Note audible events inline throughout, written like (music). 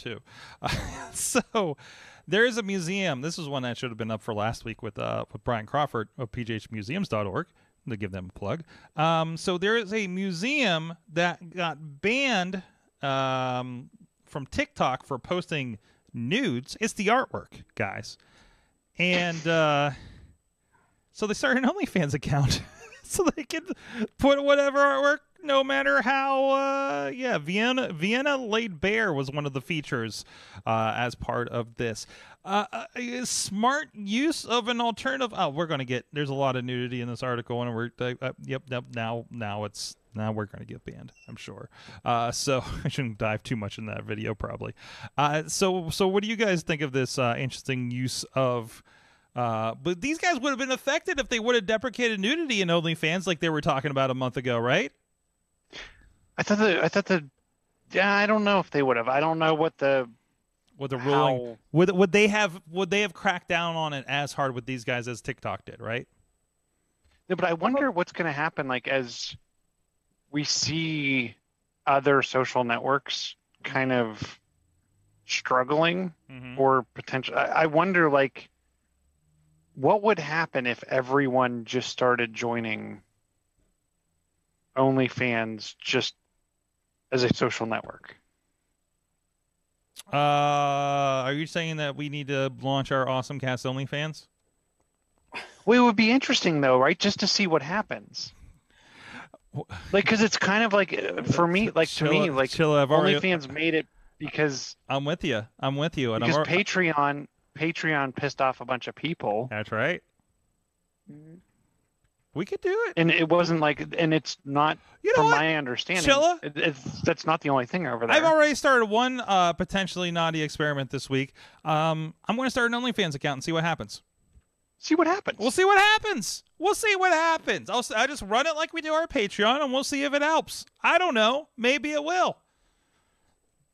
too. Uh, (laughs) so there is a museum. This is one that should have been up for last week with uh, with Brian Crawford of PGHmuseums.org to give them a plug. Um, so there is a museum that got banned um, from TikTok for posting nudes. It's the artwork, guys, and uh, so they started an OnlyFans account (laughs) so they could put whatever artwork no matter how uh, yeah vienna vienna laid bare was one of the features uh, as part of this. Uh, uh smart use of an alternative oh we're gonna get there's a lot of nudity in this article and we're uh, uh, yep yep now now it's now we're gonna get banned i'm sure. So (laughs) i shouldn't dive too much in that video probably. So so what do you guys think of this uh, interesting use of uh, but these guys would have been affected if they would have deprecated nudity in OnlyFans like they were talking about a month ago, right? I thought the I thought the yeah I don't know if they would have. I don't know what the what the ruling how... would would they have would they have cracked down on it as hard with these guys as TikTok did, right? Yeah, but I wonder what's going to happen like as we see other social networks kind of struggling mm-hmm. or potential. I, I wonder like what would happen if everyone just started joining OnlyFans just as a social network. Uh, are you saying that we need to launch our awesome cast OnlyFans? Well, it would be interesting though, right? Just to see what happens. Like, because it's kind of like uh, for me, like to me, like Chilla, I've already... OnlyFans made it because I'm with you. I'm with you. And because I'm... Patreon, Patreon pissed off a bunch of people. That's right. We could do it. And it wasn't like, and it's not, you know from what? my understanding, Chilla? It, it's, that's not the only thing over there. I've already started one uh, potentially naughty experiment this week. Um, I'm going to start an OnlyFans account and see what happens. See what happens. We'll see what happens. We'll see what happens. I'll, I just run it like we do our Patreon, and we'll see if it helps. I don't know. Maybe it will.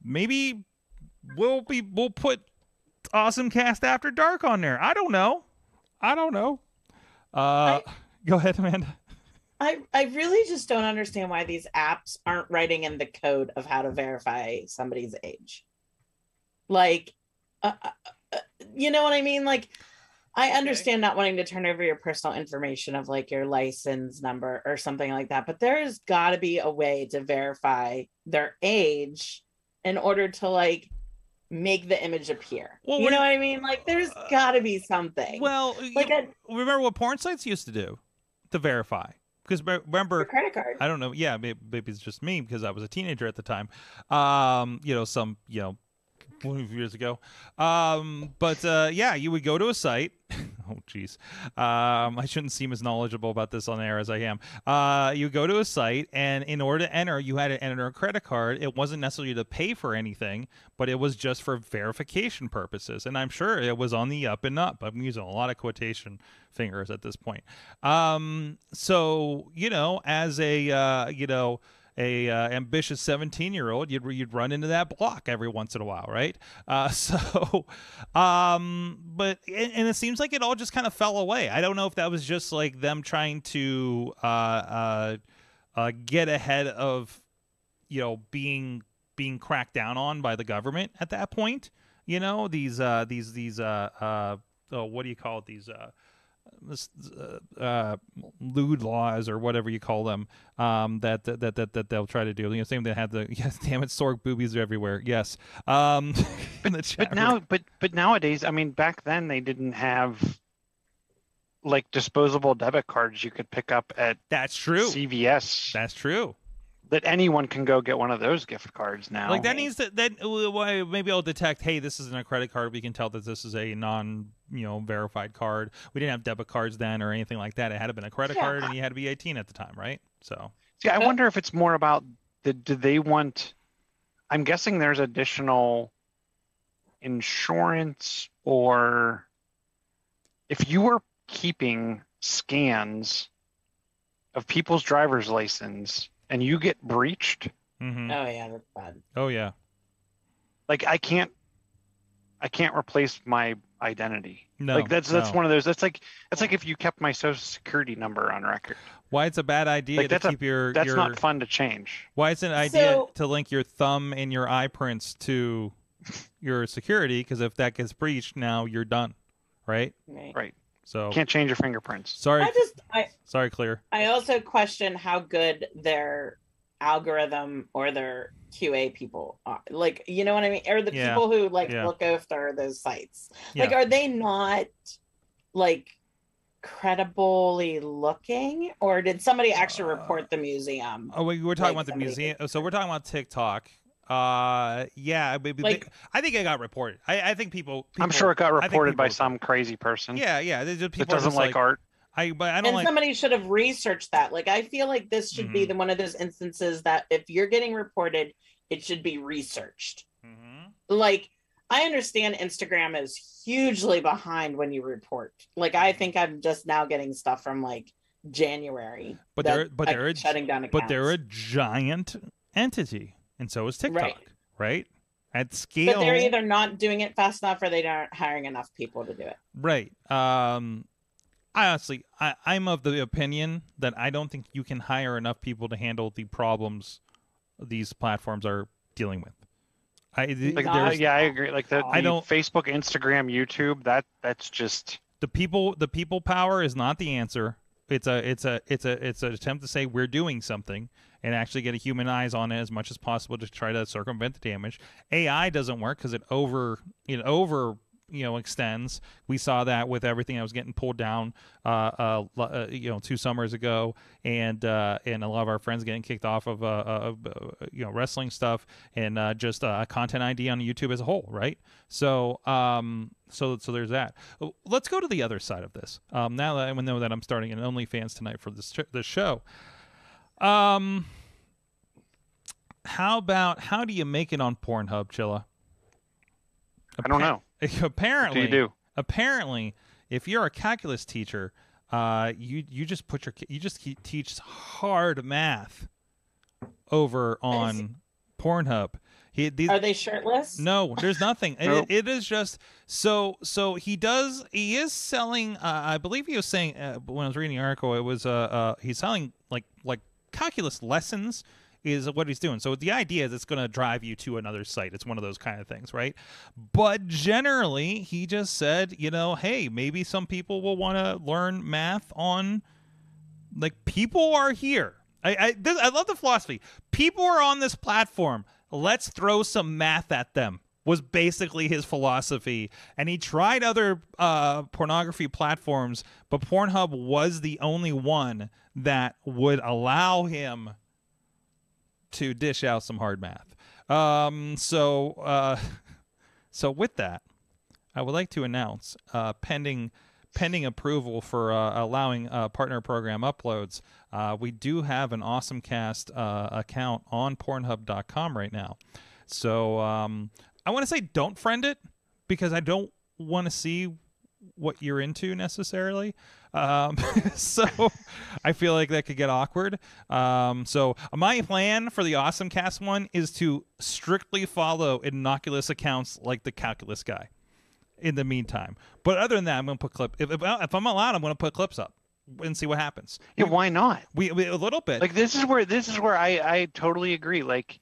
Maybe we'll be we'll put awesome cast after dark on there. I don't know. I don't know. Uh, I- Go ahead, Amanda. I, I really just don't understand why these apps aren't writing in the code of how to verify somebody's age. Like, uh, uh, uh you know what I mean? Like, I understand not wanting to turn over your personal information of like your license number or something like that, but there's got to be a way to verify their age in order to like make the image appear. Well, you know what I mean? Like, there's uh, got to be something. Well, like, you, remember what porn sites used to do? To verify because remember Your credit card. I don't know. Yeah, maybe, maybe, it's just me because I was a teenager at the time. Um, you know, some you know years ago. Um, but uh, yeah, you would go to a site. (laughs) oh, jeez. Um, I shouldn't seem as knowledgeable about this on air as I am. Uh, you go to a site, and in order to enter, you had to enter a credit card. It wasn't necessarily to pay for anything, but it was just for verification purposes. And I'm sure it was on the up and up. I'm using a lot of quotation fingers at this point. Um, so you know, as a uh, you know a uh, ambitious 17 year old, you'd you'd run into that block every once in a while, right? (laughs) Uh, so, um, but and, and, it seems like it all just kind of fell away. I don't know if that was just like them trying to uh, uh, uh get ahead of you know being being cracked down on by the government at that point. You know these uh, these these oh, what do you call it these uh, uh, lewd laws or whatever you call them um, that, that that that they'll try to do. You know, same they have the (laughs) yes, damn it, Sorg boobies are everywhere. Yes, um, (laughs) but, but now, but but nowadays, I mean, back then they didn't have like disposable debit cards you could pick up at that's true CVS. That's true that anyone can go get one of those gift cards now. Like that means that that maybe I'll detect. Hey, this isn't a credit card. We can tell that this is a non you know verified card. We didn't have debit cards then or anything like that. It had to been a credit yeah. card, and you had to be 18 at the time, right? So. See, I wonder if it's more about the do they want? I'm guessing there's additional insurance or if you were keeping scans of people's driver's license and you get breached, mm-hmm. oh yeah, that's bad. Oh yeah. Like I can't, I can't replace my identity. No, like that's that's no. one of those. That's like that's like if you kept my social security number on record. Why it's a bad idea like, to keep a, your. That's your, not fun to change. Why it's an idea so, to link your thumb and your eye prints to (laughs) your security because if that gets breached, now you're done, right? Right. Right. So Can't change your fingerprints. sorry, I just I sorry, clear. I also question how good their algorithm or their QA people are. Like, you know what I mean? Or the Yeah. people who like Yeah. look after those sites. Like, are they not like credibly looking, or did somebody actually report uh, the museum? Oh, we we're talking Like about the somebody museum. So we're talking about TikTok. Uh, yeah, maybe Like- I think it got reported. I, I think people, people. I'm sure it got I think reported by some crazy person Yeah, yeah. they just- that People are doesn't just like, art. I, but I don't and like. somebody should have researched that. Like, I feel like this should be Mhm. the one of those instances that if you're getting reported, it should be researched. Mhm. like I understand Instagram is hugely behind when you report. Like I think I'm just now getting stuff from like January. But they're- but they're a shutting down accounts. But they're a giant entity, and so is TikTok, right? At scale, but they're either not doing it fast enough or they aren't hiring enough people to do it. Right. Um, I honestly, I, I'm of the opinion that I don't think you can hire enough people to handle the problems these platforms are dealing with. I Like, Not- yeah, I agree. Like the, I the don't- Facebook, Instagram, YouTube. That that's just the people. The people power is not the answer. It's a it's a it's a it's an attempt to say we're doing something and actually get a human eyes on it as much as possible to try to circumvent the damage. AI doesn't work because it over it over you know extends. We saw that with everything that was getting pulled down, uh, uh, uh you know, two summers ago, and uh, and a lot of our friends getting kicked off of uh, uh, uh you know wrestling stuff and uh, just uh, content ID on YouTube as a whole, right? So um so so there's that. Let's go to the other side of this. Um, now that I know that I'm starting an OnlyFans tonight for this this show. Um, how about how do you make it on Pornhub, Chilla? I don't know. (laughs) What Apparently, do you do? apparently, if you're a calculus teacher, uh, you you just put your you just teach hard math over on Pornhub. He, these, Are they shirtless? no, there's nothing. (laughs) It- it is just so. So he does. He is selling. Uh, I believe he was saying uh, when I was reading the article, it was uh, uh he's selling like like calculus lessons is what he's doing. So the idea is it's going to drive you to another site. It's one of those kind of things, right? But generally, he just said, you know, hey, maybe some people will want to learn math on like people are here. I I, this, I love the philosophy. People are on this platform. Let's throw some math at them. Was basically his philosophy, and he tried other uh, pornography platforms, but Pornhub was the only one that would allow him to dish out some hard math. Um, so, uh, (laughs) so with that, I would like to announce, uh, pending pending approval for uh, allowing uh, partner program uploads, uh, we do have an awesome cast uh, account on Pornhub.com right now. So um, I want to say don't friend it because I don't want to see what you're into necessarily. Um, (laughs) so I feel like that could get awkward. Um, so my plan for the Awesome Cast one is to strictly follow innocuous accounts like the Calculus guy. In the meantime, but other than that, I'm gonna put clip. If, if, if I'm allowed, I'm gonna put clips up and see what happens. Yeah, why not? We, we a little bit. Like this is where this is where I I totally agree. Like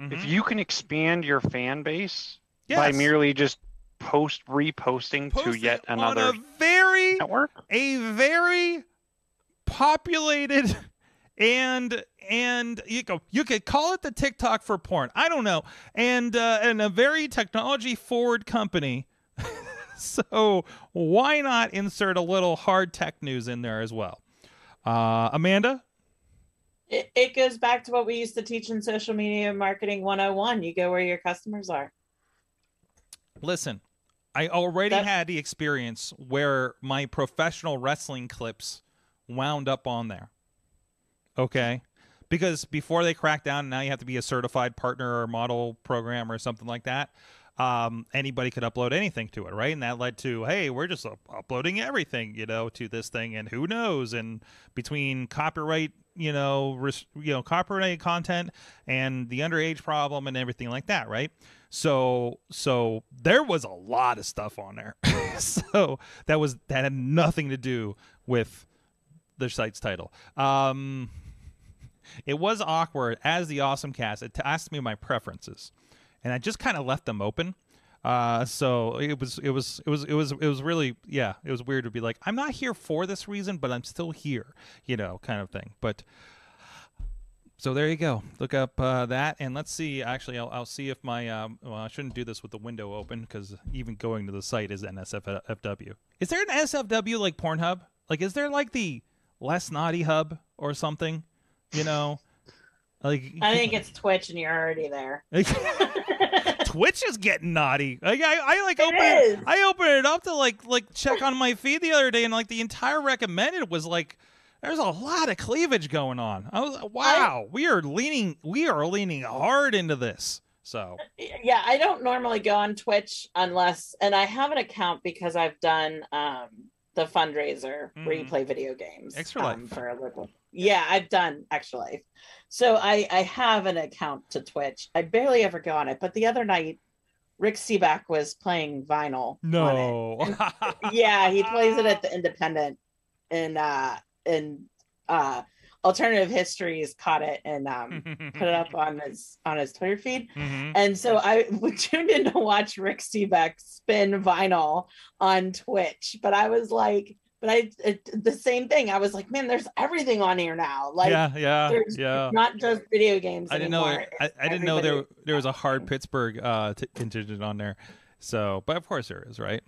Mhm. if you can expand your fan base by merely just post reposting Post to yet on another a very network. a very populated (laughs) and and you go you could call it the TikTok for porn. I don't know. And uh, and a very technology forward company. (laughs) so why not insert a little hard tech news in there as well? Uh, Amanda, It, it goes back to what we used to teach in social media marketing 101. You go where your customers are. listen. I already That- had the experience where my professional wrestling clips wound up on there. Okay. Because before they cracked down, now you have to be a certified partner or model program or something like that. Um, anybody could upload anything to it, right? And that led to, hey, we're just up- uploading everything, you know, to this thing, and who knows? And between copyright, you know, res- you know, copyright content and the underage problem and everything like that, right? So, so there was a lot of stuff on there. (laughs) so that was that had nothing to do with the site's title. Um, it was awkward as the awesome cast. It asked me my preferences, and I just kind of left them open. Uh, so it was it was it was it was it was really yeah it was weird to be like I'm not here for this reason, but I'm still here, you know, kind of thing. But so there you go. Look up uh, that, and let's see. Actually, I'll, I'll see if my um, well, I shouldn't do this with the window open because even going to the site is NSFW. Is there an SFW like Pornhub? Like, is there like the less naughty hub or something? You know, like I think it's Twitch, and you're already there. (laughs) (laughs) Twitch is getting naughty. Like I, I like open it, I opened it up to like like check on my feed the other day, and like the entire recommended was like there's a lot of cleavage going on. I was wow, I, we are leaning we are leaning hard into this. So yeah, I don't normally go on Twitch unless, and I have an account because I've done um, the fundraiser mm. where you mm-hmm. play video games extra um, for a little. Yeah, I've done extra life, so I I have an account to Twitch. I barely ever go on it, but the other night Rick Sebak was playing vinyl. No. (laughs) yeah, he plays it at the Independent, and uh, and uh, alternative histories caught it and um, put it up on his on his Twitter feed. Mm-hmm. And so I (laughs) tuned in to watch Rick Sebak spin vinyl on Twitch, but I was like, but I it, the same thing. I was like, man, there's everything on here now. Like, yeah, yeah, yeah. Not just video games. I didn't anymore. know. I, I didn't know there there was a hard (laughs) Pittsburgh uh, t- contingent on there. So, but of course there is, right?